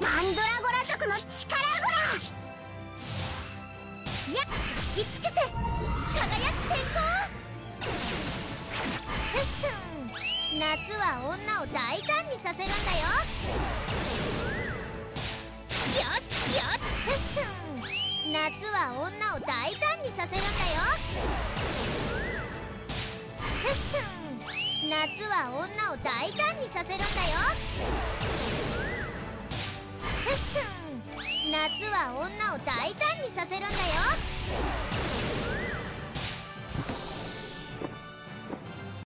マン。ドラゴラ族の力ゴラやき尽くせ輝く天候夏は女を大胆にさせるんだよ。よ。しよ。っ夏は女を大胆にさせるんだよ。夏は女を大胆にさせるんだよ。夏は女を大胆にさせる